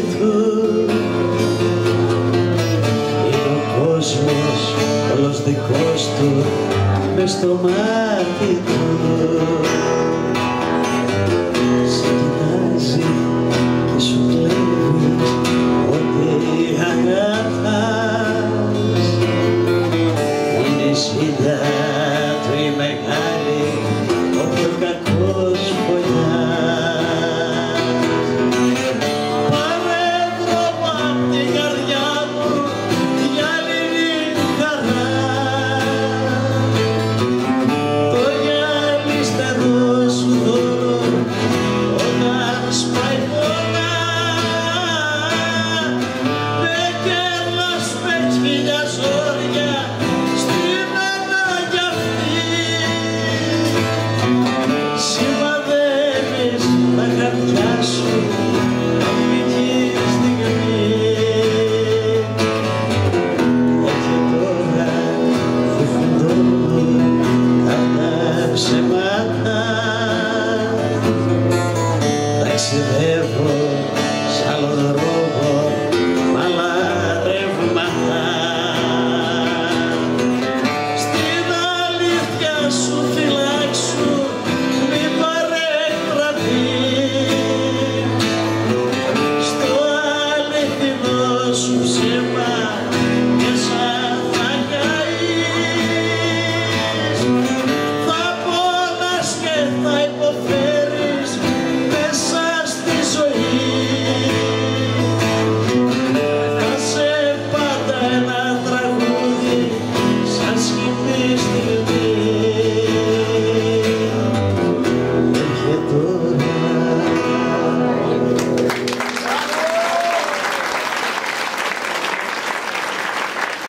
του Είναι ο κόσμος όλος δικός του μες στο μάτι του.